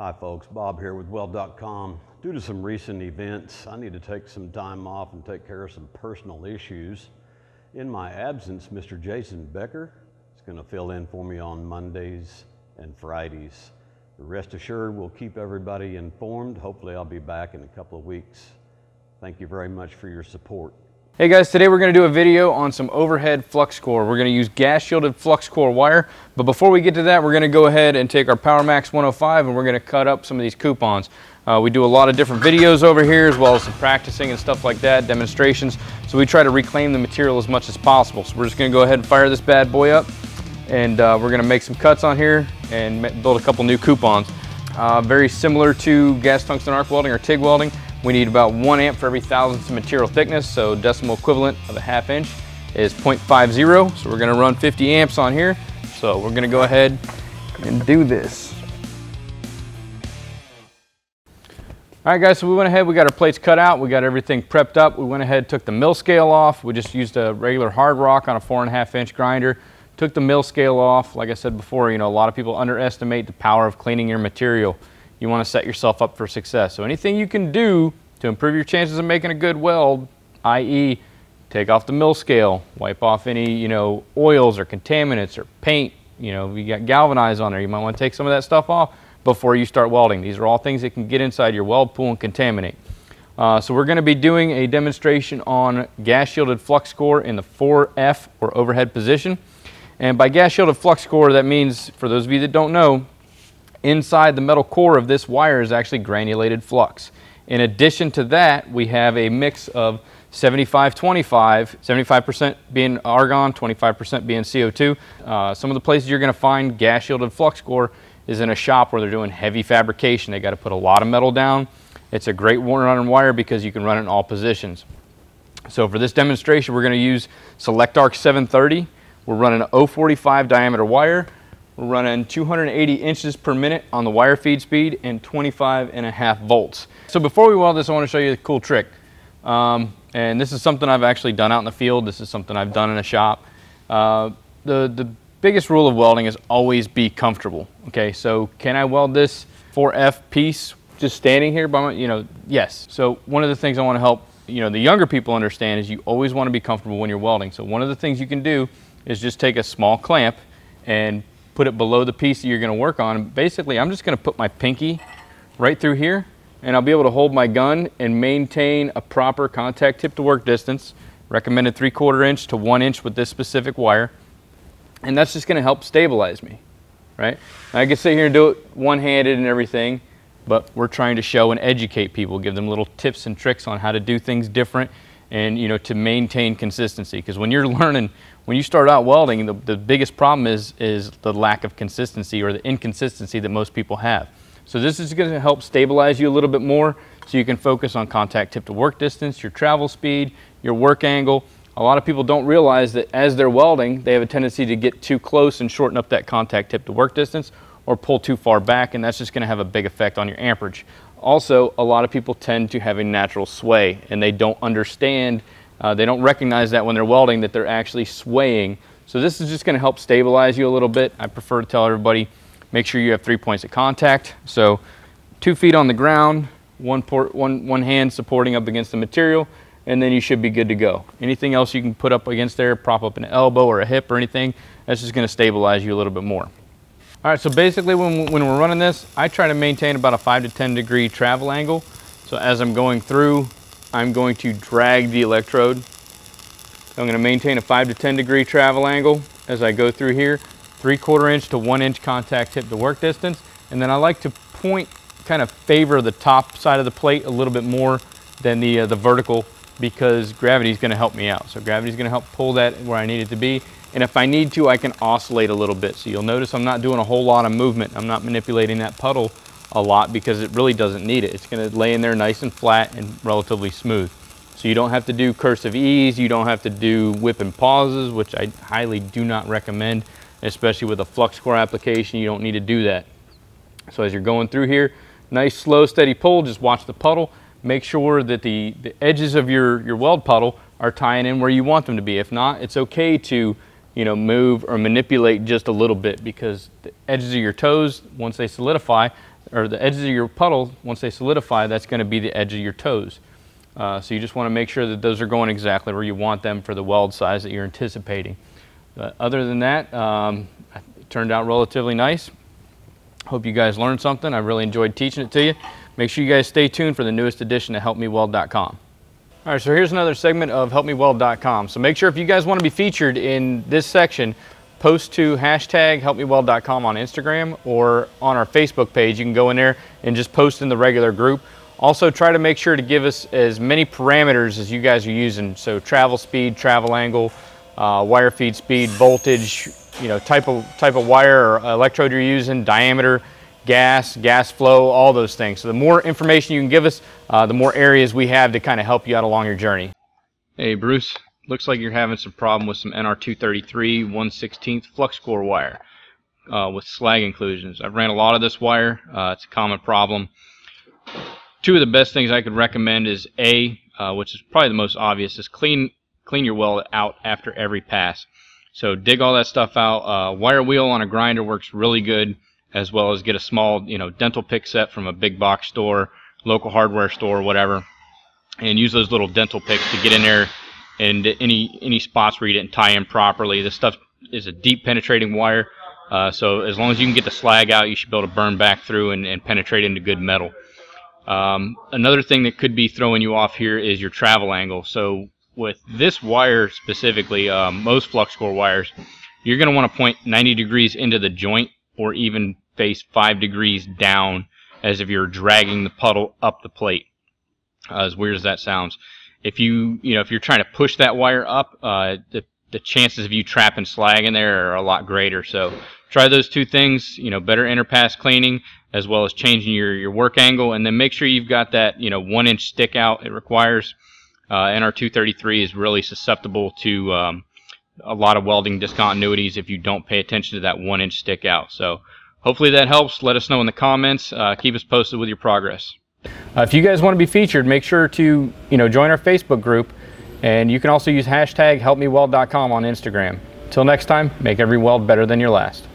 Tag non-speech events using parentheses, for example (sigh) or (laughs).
Hi folks, Bob here with Weld.com. Due to some recent events, I need to take some time off and take care of some personal issues. In my absence, Mr. Jason Becker is going to fill in for me on Mondays and Fridays. Rest assured, we'll keep everybody informed. Hopefully, I'll be back in a couple of weeks. Thank you very much for your support. Hey guys, today we're going to do a video on some overhead flux core. We're going to use gas shielded flux core wire, but before we get to that, we're going to go ahead and take our PowerMax 105 and we're going to cut up some of these coupons. Uh, we do a lot of different videos over here as well as some practicing and stuff like that, demonstrations. So we try to reclaim the material as much as possible. So we're just going to go ahead and fire this bad boy up and uh, we're going to make some cuts on here and build a couple new coupons. Uh, very similar to gas tungsten arc welding or TIG welding. We need about one amp for every thousandth of material thickness, so decimal equivalent of a half inch is 0.50. So we're gonna run 50 amps on here. So we're gonna go ahead and do this. All right guys, so we went ahead, we got our plates cut out, we got everything prepped up. We went ahead, took the mill scale off. We just used a regular hard rock on a four and a half inch grinder. Took the mill scale off. Like I said before, you know, a lot of people underestimate the power of cleaning your material you want to set yourself up for success. So anything you can do to improve your chances of making a good weld, i.e. take off the mill scale, wipe off any, you know, oils or contaminants or paint, you know, you got galvanized on there, you might want to take some of that stuff off before you start welding. These are all things that can get inside your weld pool and contaminate. Uh, so we're going to be doing a demonstration on gas shielded flux core in the 4F or overhead position. And by gas shielded flux core, that means, for those of you that don't know, Inside the metal core of this wire is actually granulated flux. In addition to that, we have a mix of 75-25, 75% being argon, 25% being CO2. Uh, some of the places you're going to find gas shielded flux core is in a shop where they're doing heavy fabrication. They got to put a lot of metal down. It's a great run wire because you can run it in all positions. So for this demonstration, we're going to use Select Arc 730. We're running a 045 diameter wire. We're running 280 inches per minute on the wire feed speed and 25 and a half volts. So before we weld this, I want to show you a cool trick. Um, and this is something I've actually done out in the field. This is something I've done in a shop. Uh, the, the biggest rule of welding is always be comfortable. Okay, so can I weld this 4F piece just standing here by my, you know, yes. So one of the things I want to help, you know, the younger people understand is you always want to be comfortable when you're welding. So one of the things you can do is just take a small clamp and put it below the piece that you're going to work on. Basically, I'm just going to put my pinky right through here and I'll be able to hold my gun and maintain a proper contact tip to work distance, recommended three quarter inch to one inch with this specific wire. And that's just gonna help stabilize me, right? I can sit here and do it one-handed and everything, but we're trying to show and educate people, give them little tips and tricks on how to do things different and you know to maintain consistency. Because when you're (laughs) learning when you start out welding the, the biggest problem is is the lack of consistency or the inconsistency that most people have. So this is going to help stabilize you a little bit more so you can focus on contact tip to work distance your travel speed your work angle. A lot of people don't realize that as they're welding they have a tendency to get too close and shorten up that contact tip to work distance or pull too far back and that's just going to have a big effect on your amperage also, a lot of people tend to have a natural sway and they don't understand, uh, they don't recognize that when they're welding that they're actually swaying. So this is just gonna help stabilize you a little bit. I prefer to tell everybody, make sure you have three points of contact. So two feet on the ground, one, port, one, one hand supporting up against the material, and then you should be good to go. Anything else you can put up against there, prop up an elbow or a hip or anything, that's just gonna stabilize you a little bit more. All right, so basically when, when we're running this, I try to maintain about a five to 10 degree travel angle. So as I'm going through, I'm going to drag the electrode. I'm gonna maintain a five to 10 degree travel angle as I go through here, three quarter inch to one inch contact tip to work distance. And then I like to point, kind of favor the top side of the plate a little bit more than the, uh, the vertical because gravity is gonna help me out. So gravity is gonna help pull that where I need it to be. And if I need to, I can oscillate a little bit. So you'll notice I'm not doing a whole lot of movement. I'm not manipulating that puddle a lot because it really doesn't need it. It's gonna lay in there nice and flat and relatively smooth. So you don't have to do cursive ease, you don't have to do whip and pauses, which I highly do not recommend, especially with a flux core application, you don't need to do that. So as you're going through here, nice slow steady pull, just watch the puddle. Make sure that the, the edges of your, your weld puddle are tying in where you want them to be. If not, it's okay to you know, move or manipulate just a little bit because the edges of your toes, once they solidify, or the edges of your puddle, once they solidify, that's going to be the edge of your toes. Uh, so you just want to make sure that those are going exactly where you want them for the weld size that you're anticipating. But other than that, um, it turned out relatively nice. Hope you guys learned something. I really enjoyed teaching it to you. Make sure you guys stay tuned for the newest edition of HelpMeWeld.com. All right, so here's another segment of HelpMeWeld.com. So make sure if you guys want to be featured in this section, post to hashtag helpmeweld.com on Instagram or on our Facebook page. You can go in there and just post in the regular group. Also try to make sure to give us as many parameters as you guys are using. So travel speed, travel angle, uh, wire feed speed, voltage, you know, type of, type of wire or electrode you're using, diameter, gas, gas flow, all those things. So the more information you can give us, uh, the more areas we have to kind of help you out along your journey. Hey Bruce, looks like you're having some problem with some NR233 116th flux core wire uh, with slag inclusions. I've ran a lot of this wire. Uh, it's a common problem. Two of the best things I could recommend is A, uh, which is probably the most obvious, is clean clean your weld out after every pass. So dig all that stuff out. Uh, wire wheel on a grinder works really good, as well as get a small, you know, dental pick set from a big box store, local hardware store, whatever, and use those little dental picks to get in there and any any spots where you didn't tie in properly. This stuff is a deep penetrating wire, uh, so as long as you can get the slag out, you should be able to burn back through and, and penetrate into good metal. Um, another thing that could be throwing you off here is your travel angle. So with this wire specifically, um, most flux core wires, you're going to want to point 90 degrees into the joint or even face 5 degrees down as if you're dragging the puddle up the plate. Uh, as weird as that sounds if you you know if you're trying to push that wire up, uh, the the chances of you trapping slag in there are a lot greater. So try those two things. You know, better interpass cleaning as well as changing your your work angle, and then make sure you've got that you know one inch stick out. It requires. Uh, NR233 is really susceptible to um, a lot of welding discontinuities if you don't pay attention to that one inch stick out. So hopefully that helps. Let us know in the comments. Uh, keep us posted with your progress. Uh, if you guys want to be featured, make sure to you know join our Facebook group, and you can also use hashtag helpmeweld.com on Instagram. Till next time, make every weld better than your last.